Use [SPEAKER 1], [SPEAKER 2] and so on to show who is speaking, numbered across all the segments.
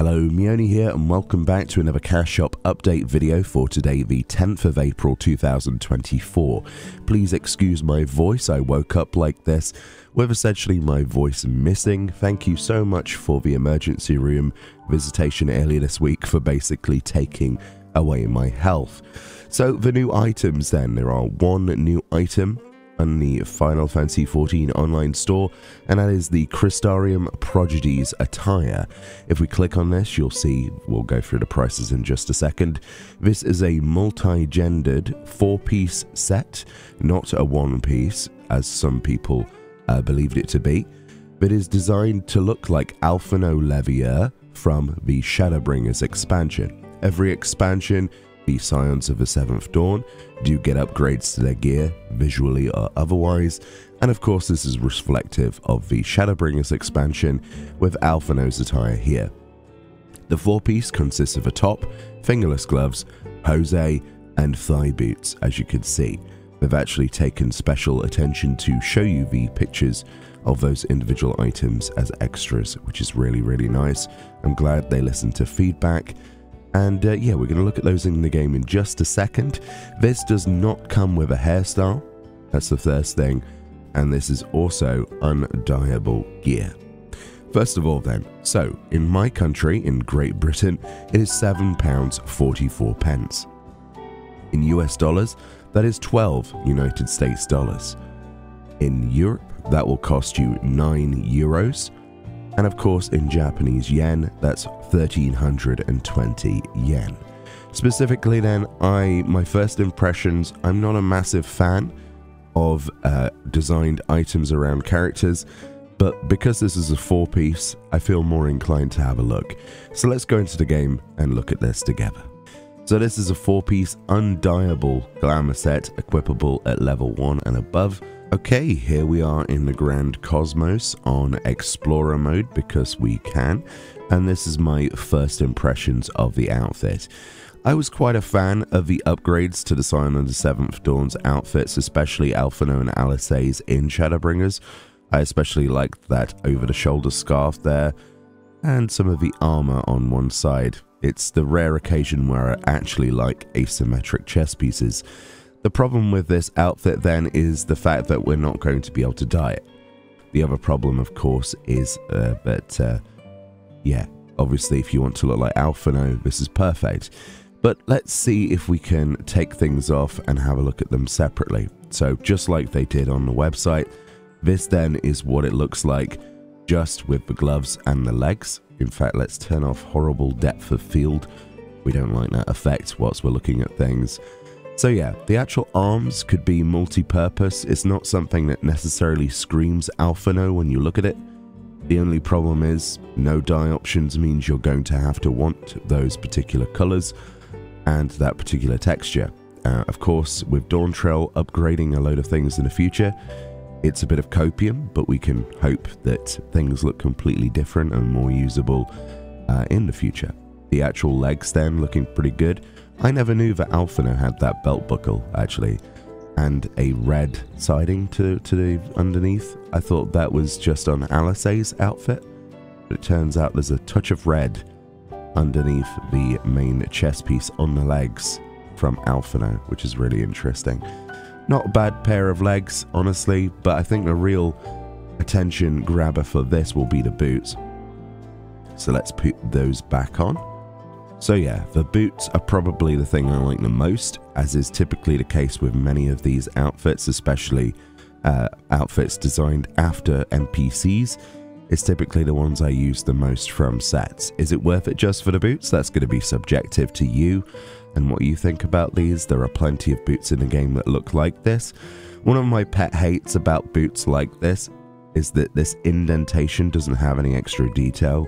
[SPEAKER 1] Hello, Meoni here and welcome back to another Cash Shop update video for today, the 10th of April 2024. Please excuse my voice, I woke up like this with essentially my voice missing. Thank you so much for the emergency room visitation earlier this week for basically taking away my health. So the new items then, there are one new item on the Final Fantasy XIV online store, and that is the Crystarium Prodigy's attire. If we click on this, you'll see, we'll go through the prices in just a second. This is a multi-gendered four-piece set, not a one-piece, as some people uh, believed it to be, but is designed to look like Alphinaud Leveilleur from the Shadowbringers expansion. Every expansion the Scions of the Seventh Dawn do get upgrades to their gear, visually or otherwise, and of course this is reflective of the Shadowbringers expansion with Alphinaud's attire here. The four-piece consists of a top, fingerless gloves, hose, and thigh boots, as you can see. They've actually taken special attention to show you the pictures of those individual items as extras, which is really, really nice. I'm glad they listened to feedback and uh, yeah, we're going to look at those in the game in just a second. This does not come with a hairstyle. That's the first thing. And this is also undyeable gear. First of all then, so in my country, in Great Britain, it is £7.44. pence. In US dollars, that is 12 United States dollars. In Europe, that will cost you 9 euros and of course, in Japanese yen, that's 1320 yen. Specifically, then, I my first impressions, I'm not a massive fan of uh, designed items around characters, but because this is a four piece, I feel more inclined to have a look. So let's go into the game and look at this together. So this is a four piece undyeable glamour set equipable at level 1 and above Okay, here we are in the Grand Cosmos on Explorer mode because we can, and this is my first impressions of the outfit. I was quite a fan of the upgrades to the Scion of the Seventh Dawn's outfits, especially Alphinaud and Alisaie's in Shadowbringers. I especially liked that over-the-shoulder scarf there, and some of the armor on one side. It's the rare occasion where I actually like asymmetric chess pieces. The problem with this outfit then is the fact that we're not going to be able to dye it. The other problem, of course, is uh, that, uh, yeah, obviously if you want to look like Alphinaud, this is perfect. But let's see if we can take things off and have a look at them separately. So just like they did on the website, this then is what it looks like just with the gloves and the legs. In fact, let's turn off horrible depth of field. We don't like that effect whilst we're looking at things. So yeah, the actual arms could be multi-purpose. It's not something that necessarily screams Alphinaud when you look at it. The only problem is no dye options means you're going to have to want those particular colors and that particular texture. Uh, of course, with Dawntrail upgrading a load of things in the future, it's a bit of copium, but we can hope that things look completely different and more usable uh, in the future. The actual legs then looking pretty good. I never knew that Alphinaud had that belt buckle, actually, and a red siding to, to the underneath. I thought that was just on Alisaie's outfit, but it turns out there's a touch of red underneath the main chest piece on the legs from Alphinaud, which is really interesting. Not a bad pair of legs, honestly, but I think the real attention grabber for this will be the boots. So let's put those back on. So yeah, the boots are probably the thing I like the most, as is typically the case with many of these outfits, especially uh, outfits designed after NPCs. It's typically the ones I use the most from sets. Is it worth it just for the boots? That's going to be subjective to you and what you think about these. There are plenty of boots in the game that look like this. One of my pet hates about boots like this is that this indentation doesn't have any extra detail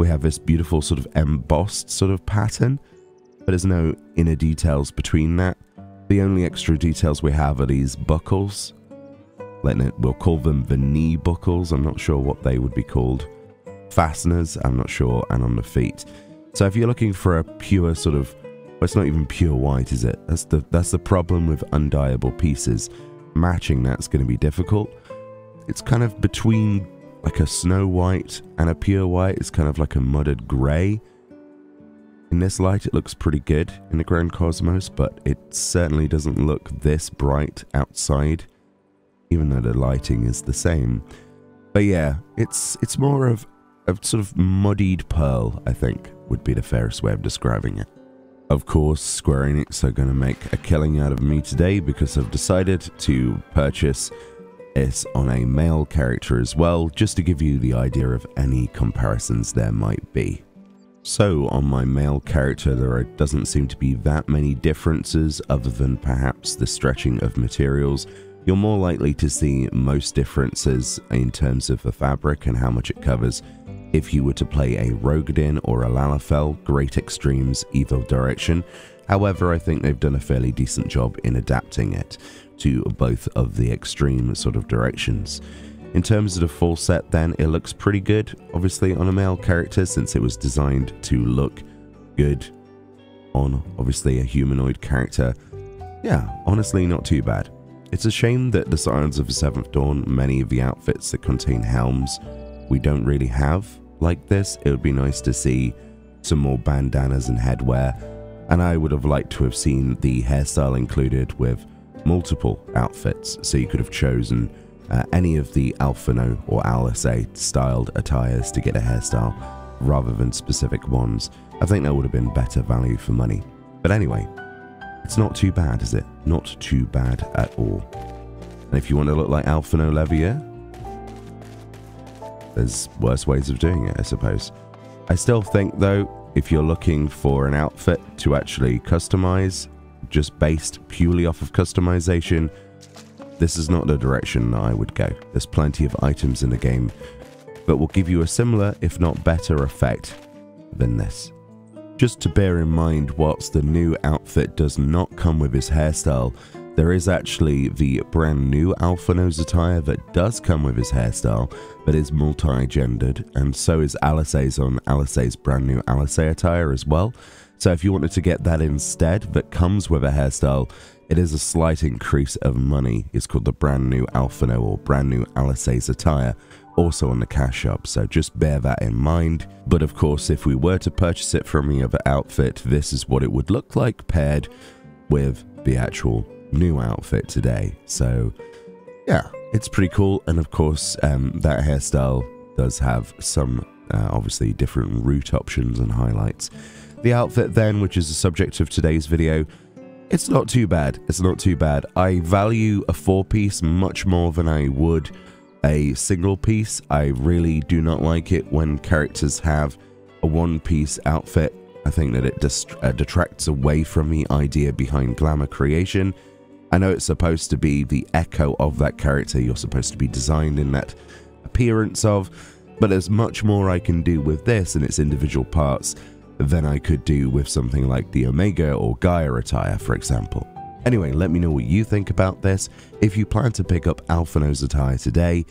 [SPEAKER 1] we have this beautiful sort of embossed sort of pattern, but there's no inner details between that. The only extra details we have are these buckles. We'll call them the knee buckles. I'm not sure what they would be called. Fasteners, I'm not sure, and on the feet. So if you're looking for a pure sort of, well, it's not even pure white, is it? That's the that's the problem with undyeable pieces. Matching that's going to be difficult. It's kind of between like a snow white and a pure white is kind of like a mudded grey. In this light it looks pretty good in the Grand Cosmos, but it certainly doesn't look this bright outside, even though the lighting is the same. But yeah, it's it's more of a sort of muddied pearl, I think, would be the fairest way of describing it. Of course, Square Enix are going to make a killing out of me today because I've decided to purchase it on a male character as well, just to give you the idea of any comparisons there might be. So, on my male character, there doesn't seem to be that many differences other than perhaps the stretching of materials. You're more likely to see most differences in terms of the fabric and how much it covers if you were to play a Roegadyn or a Lalafell, great extremes either direction. However, I think they've done a fairly decent job in adapting it to both of the extreme sort of directions. In terms of the full set then, it looks pretty good, obviously on a male character since it was designed to look good on obviously a humanoid character. Yeah, honestly not too bad. It's a shame that the Scions of the Seventh Dawn, many of the outfits that contain helms, we don't really have like this. It would be nice to see some more bandanas and headwear, and I would have liked to have seen the hairstyle included with multiple outfits, so you could have chosen uh, any of the Alphinaud or Alisaie styled attires to get a hairstyle rather than specific ones. I think that would have been better value for money. But anyway, it's not too bad, is it? Not too bad at all. And if you want to look like Alphinaud Leveilleur, there's worse ways of doing it, I suppose. I still think, though, if you're looking for an outfit to actually customize, just based purely off of customization, this is not the direction I would go. There's plenty of items in the game that will give you a similar, if not better, effect than this. Just to bear in mind, whilst the new outfit does not come with his hairstyle, there is actually the brand new Alphinaud's attire that does come with his hairstyle, but is multi-gendered, and so is Alisaie's on Alisaie's brand new Alisaie attire as well. So if you wanted to get that instead, that comes with a hairstyle, it is a slight increase of money. It's called the brand new Alphinaud or brand new Alisaie's attire, also on the cash shop, so just bear that in mind. But of course, if we were to purchase it from the other outfit, this is what it would look like paired with the actual new outfit today. So yeah, it's pretty cool. And of course, um, that hairstyle does have some uh, obviously different root options and highlights. The outfit then, which is the subject of today's video, it's not too bad. It's not too bad. I value a four piece much more than I would a single piece. I really do not like it when characters have a one piece outfit. I think that it uh, detracts away from the idea behind glamour creation. I know it's supposed to be the echo of that character you're supposed to be designed in that appearance of, but there's much more I can do with this and its individual parts than I could do with something like the Omega or Gaia attire, for example. Anyway, let me know what you think about this, if you plan to pick up Alphinaud's attire today,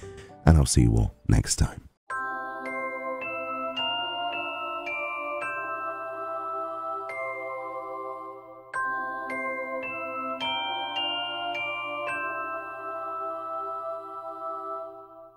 [SPEAKER 1] and I'll see you all next time.